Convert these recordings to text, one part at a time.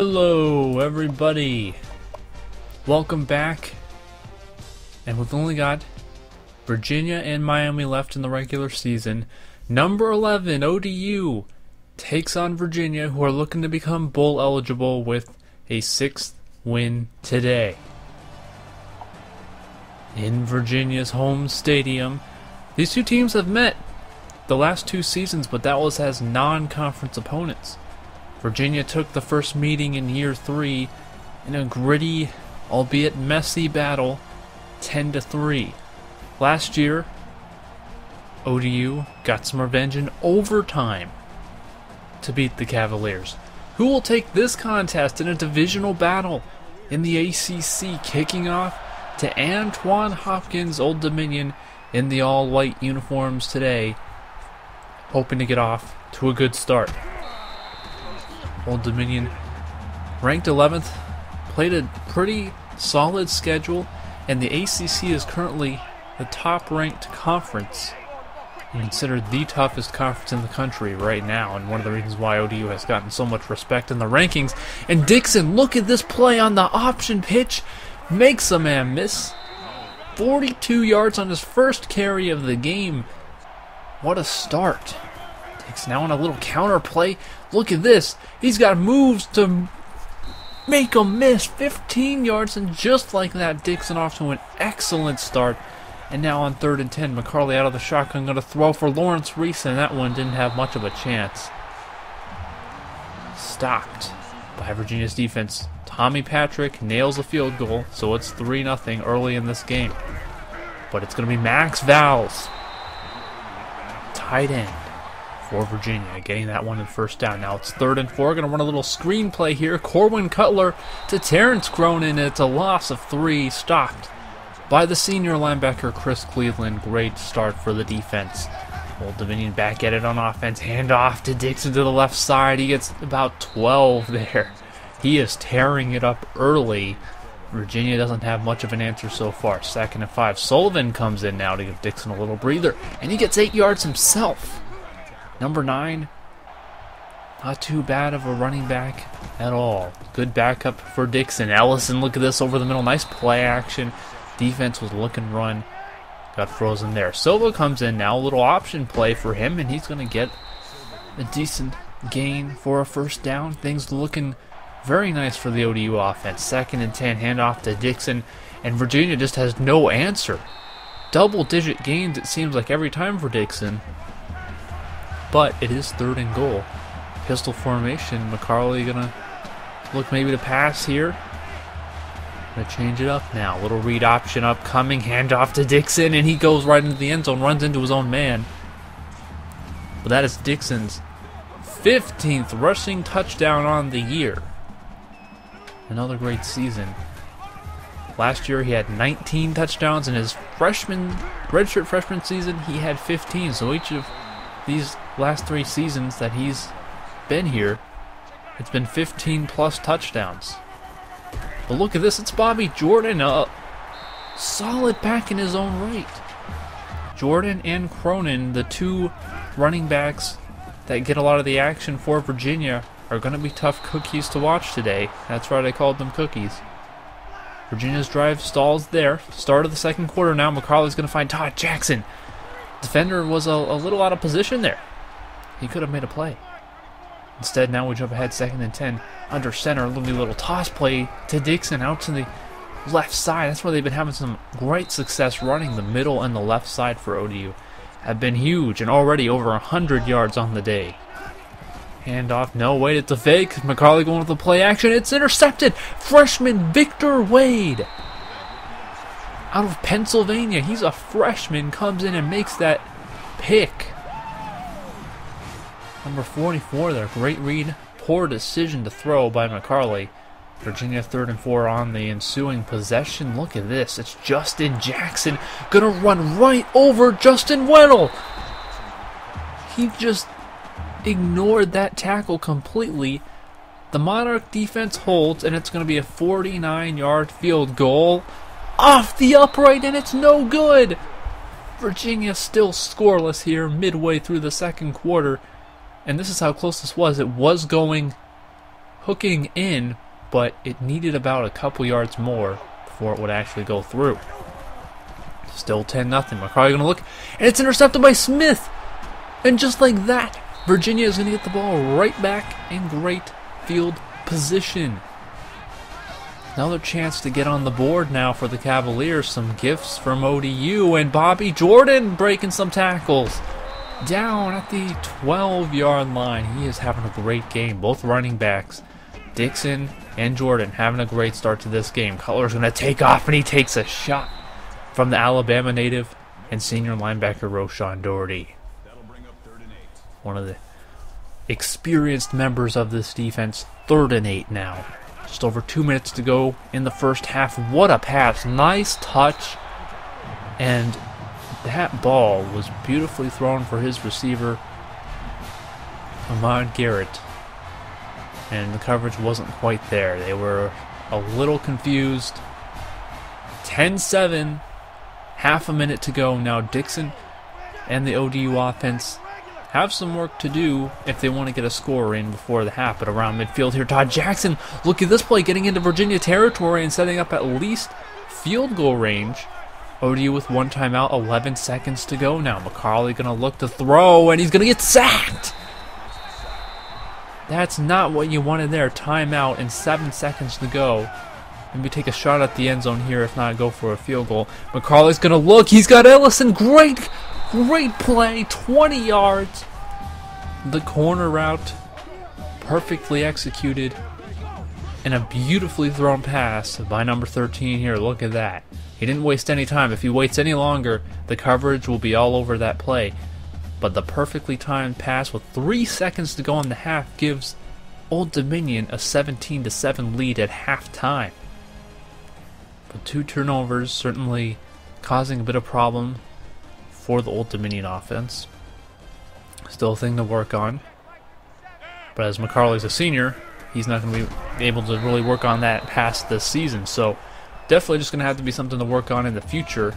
Hello, everybody. Welcome back. And we've only got Virginia and Miami left in the regular season. Number 11, ODU, takes on Virginia, who are looking to become bowl eligible with a sixth win today. In Virginia's home stadium, these two teams have met the last two seasons, but that was as non conference opponents. Virginia took the first meeting in year three in a gritty, albeit messy battle, 10 to 3. Last year, ODU got some revenge in overtime to beat the Cavaliers. Who will take this contest in a divisional battle in the ACC, kicking off to Antoine Hopkins, Old Dominion, in the all white uniforms today, hoping to get off to a good start. Old Dominion ranked 11th, played a pretty solid schedule, and the ACC is currently the top ranked conference considered the toughest conference in the country right now, and one of the reasons why ODU has gotten so much respect in the rankings. And Dixon, look at this play on the option pitch, makes a man miss. 42 yards on his first carry of the game. What a start. Now on a little counter play. Look at this. He's got moves to make a miss. 15 yards, and just like that, Dixon off to an excellent start. And now on third and 10, McCarley out of the shotgun, going to throw for Lawrence Reese, and that one didn't have much of a chance. Stopped by Virginia's defense. Tommy Patrick nails a field goal, so it's 3 0 early in this game. But it's going to be Max Vowles, tight end for Virginia, getting that one in first down. Now it's third and four. Going to run a little screen play here. Corwin Cutler to Terrence Cronin. It's a loss of three, stopped by the senior linebacker Chris Cleveland. Great start for the defense. Old Dominion back at it on offense. Hand off to Dixon to the left side. He gets about 12 there. He is tearing it up early. Virginia doesn't have much of an answer so far. Second and five. Sullivan comes in now to give Dixon a little breather, and he gets eight yards himself. Number nine, not too bad of a running back at all. Good backup for Dixon. Ellison, look at this over the middle. Nice play action. Defense was looking run. Got frozen there. Silva comes in now. A little option play for him, and he's going to get a decent gain for a first down. Things looking very nice for the ODU offense. Second and 10, handoff to Dixon, and Virginia just has no answer. Double digit gains, it seems like, every time for Dixon. But it is third and goal. Pistol formation. McCarley gonna look maybe to pass here. Gonna change it up now. Little read option upcoming. Handoff to Dixon, and he goes right into the end zone, runs into his own man. But that is Dixon's 15th rushing touchdown on the year. Another great season. Last year he had 19 touchdowns in his freshman redshirt freshman season. He had 15. So each of these last three seasons that he's been here, it's been 15 plus touchdowns. But look at this, it's Bobby Jordan, a solid back in his own right. Jordan and Cronin, the two running backs that get a lot of the action for Virginia, are going to be tough cookies to watch today. That's right, I called them cookies. Virginia's drive stalls there. Start of the second quarter now. McCarley's going to find Todd Jackson. Defender was a, a little out of position there. He could have made a play. Instead, now we jump ahead, second and 10. Under center, a little, little toss play to Dixon out to the left side. That's where they've been having some great success running the middle and the left side for ODU. Have been huge and already over 100 yards on the day. Handoff, no, wait, it's a fake. McCarley going with the play action. It's intercepted. Freshman Victor Wade out of Pennsylvania. He's a freshman, comes in and makes that pick. Number 44 there. Great read. Poor decision to throw by McCarley. Virginia third and four on the ensuing possession. Look at this. It's Justin Jackson gonna run right over Justin Weddle. He just ignored that tackle completely. The Monarch defense holds, and it's to be a 49 yard field goal off the upright, and it's no good. Virginia still scoreless here midway through the second quarter, and this is how close this was. It was going hooking in, but it needed about a couple yards more before it would actually go through. Still 10 nothing. McCarley going to look, and it's intercepted by Smith. And just like that, Virginia is going to get the ball right back in great field position. Another chance to get on the board now for the Cavaliers. Some gifts from ODU and Bobby Jordan breaking some tackles. Down at the 12 yard line. He is having a great game. Both running backs, Dixon and Jordan, having a great start to this game. Cutler's going to take off and he takes a shot from the Alabama native and senior linebacker Roshan Doherty. One of the experienced members of this defense. Third and eight now. Just over two minutes to go in the first half. What a pass. Nice touch. And that ball was beautifully thrown for his receiver, Ahmad Garrett. And the coverage wasn't quite there. They were a little confused. 10 7, half a minute to go. Now Dixon and the ODU offense have some work to do if they want to get a score in before the half. But around midfield here, Todd Jackson, look at this play, getting into Virginia territory and setting up at least field goal range. ODU with one timeout, 11 seconds to go now. McCarley going to look to throw, and he's going to get sacked. That's not what you wanted there. Timeout and seven seconds to go. Maybe take a shot at the end zone here, if not, go for a field goal. McCarley's going to look. He's got Ellison. Great Great play, 20 yards. The corner route, perfectly executed. And a beautifully thrown pass by number 13 here. Look at that. He didn't waste any time. If he waits any longer, the coverage will be all over that play. But the perfectly timed pass with three seconds to go in the half gives Old Dominion a 17 7 lead at halftime. But two turnovers certainly causing a bit of problem for the Old Dominion offense. Still a thing to work on. But as McCarley's a senior, he's not going to be able to really work on that past this season. So definitely just going to have to be something to work on in the future.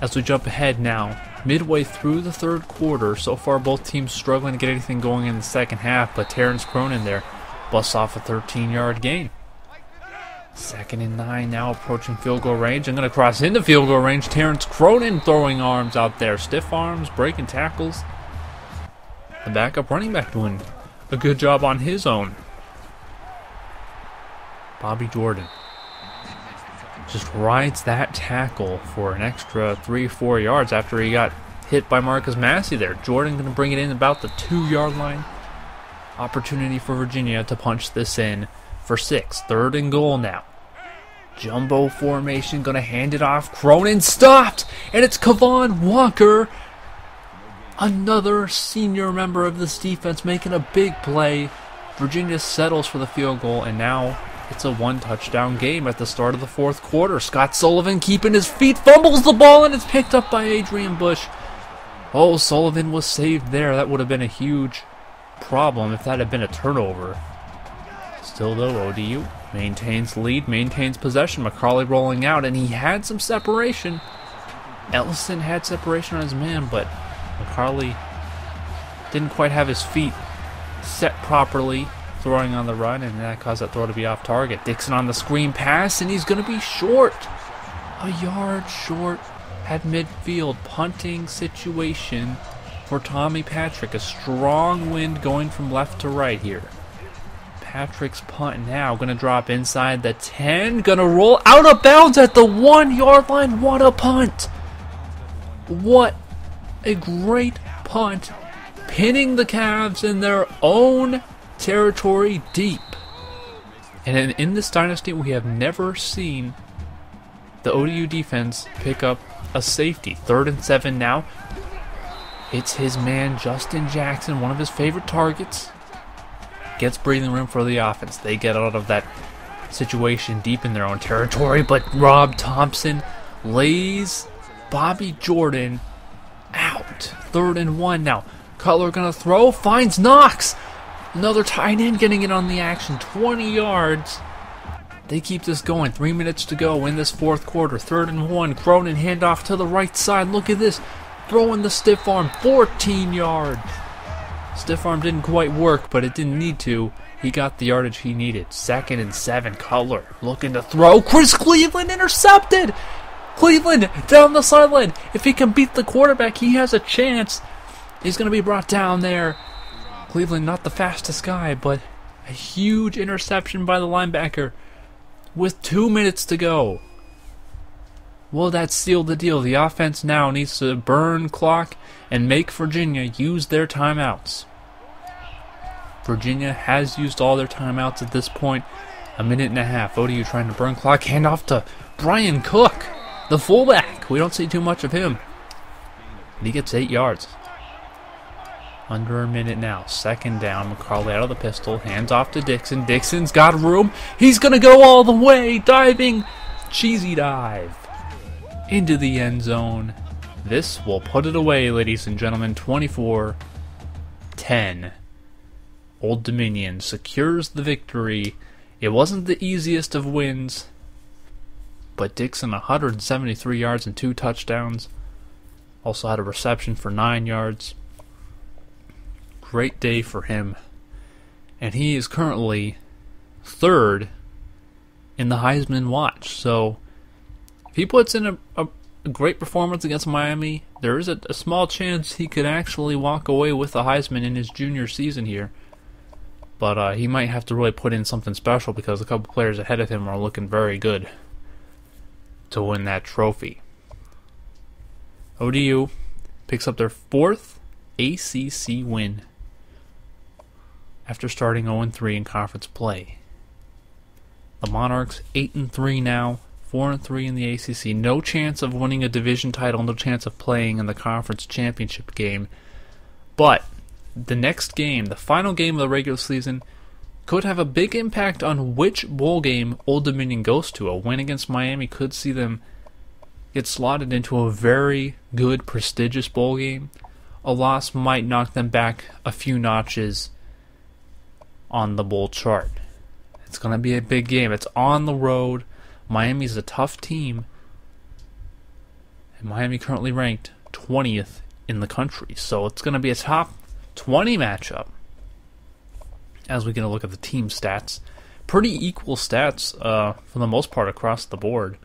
As we jump ahead now, midway through the third quarter, so far both teams struggling to get anything going in the second half, but Terrence Cronin there busts off a 13-yard gain. Second and nine now approaching field goal range. I'm going to cross into field goal range. Terrence Cronin throwing arms out there. Stiff arms, breaking tackles. The backup running back doing a good job on his own. Bobby Jordan just rides that tackle for an extra three four yards after he got hit by Marcus Massey there. Jordan going to bring it in about the two yard line. Opportunity for Virginia to punch this in for six. Third and goal now. Jumbo formation, gonna hand it off. Cronin stopped, and it's Kavon Walker, another senior member of this defense, making a big play. Virginia settles for the field goal, and now it's a one touchdown game at the start of the fourth quarter. Scott Sullivan keeping his feet, fumbles the ball, and it's picked up by Adrian Bush. Oh, Sullivan was saved there. That would have been a huge problem if that had been a turnover. Still, though, ODU maintains lead, maintains possession. McCarley rolling out, and he had some separation. Ellison had separation on his man, but McCarley didn't quite have his feet set properly throwing on the run, and that caused that throw to be off target. Dixon on the screen pass, and he's going to be short. A yard short at midfield. Punting situation for Tommy Patrick. A strong wind going from left to right here. Patrick's punt now. To drop inside the 10. Going to roll out of bounds at the one yard line. What a punt! What a great punt. Pinning the Cavs in their own territory deep. And in, in this dynasty, we have never seen the ODU defense pick up a safety. Third and seven now. It's his man, Justin Jackson, one of his favorite targets gets breathing room for the offense. They get out of that situation deep in their own territory, but Rob Thompson lays Bobby Jordan out. Third and one now. Cutler gonna throw, finds Knox. Another tight end getting in on the action. 20 yards. They keep this going. Three minutes to go in this fourth quarter. Third and one. Cronin handoff to the right side. Look at this. Throwing the stiff arm. 14 yards. Stiff arm didn't quite work, but it didn't need to. he got the yardage he needed. Second and seven, Cutler looking to throw. Chris Cleveland intercepted! Cleveland down the sideline. If he can beat the quarterback, he has a chance. He's going to be brought down there. Cleveland, not the fastest guy, but a huge interception by the linebacker with two minutes to go. Will that seal the deal? The offense now needs to burn clock and make Virginia use their timeouts. Virginia has used all their timeouts at this point. A minute and a half. ODU trying to burn clock. Hand off to Brian Cook, the fullback. We don't see too much of him. he gets eight yards. Under a minute now. Second down. McCarley out of the pistol. Hands off to Dixon. Dixon's got room. He's going to go all the way. Diving. Cheesy dive. Into the end zone. This will put it away, ladies and gentlemen. 24 10. Old Dominion secures the victory. It wasn't the easiest of wins, but Dixon 173 yards and two touchdowns. Also had a reception for 9 yards. Great day for him. And he is currently third in the Heisman watch. So if he puts in a, a, a great performance against Miami, there is a, a small chance he could actually walk away with the Heisman in his junior season here. But uh, he might have to really put in something special because a couple players ahead of him are looking very good to win that trophy. ODU picks up their fourth ACC win after starting 0 3 in conference play. The Monarchs 8-3 now, 4-3 in the ACC. No chance of winning a division title, no chance of playing in the conference championship game. But the next game, the final game of the regular season, could have a big impact on which bowl game Old Dominion goes to. A win against Miami could see them get slotted into a very good, prestigious bowl game. A loss might knock them back a few notches on the bowl chart. It's going to be a big game. It's on the road. Miami's a tough team. And Miami currently ranked 20th in the country. So it's going to be a top 20 matchup. As we get a look at the team stats, pretty equal stats uh, for the most part across the board.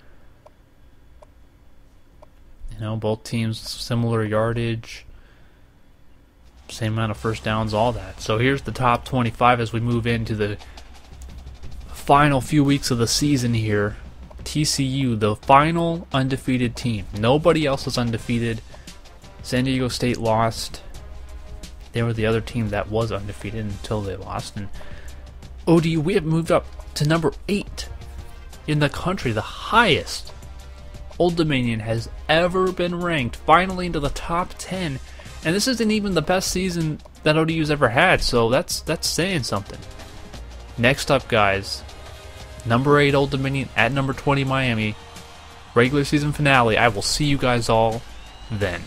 You know, both teams similar yardage, same amount of first downs, all that. So here's the top 25 as we move into the final few weeks of the season here. TCU, the final undefeated team. Nobody else is undefeated. San Diego State lost. They were the other team that was undefeated until they lost. And ODU, we have moved up to number eight in the country, the highest Old Dominion has ever been ranked, finally into the top 10. And this isn't even the best season that ODU's ever had, so that's that's saying something. Next up, guys, number 8 Old Dominion at number 20 Miami. Regular season finale. I will see you guys all then.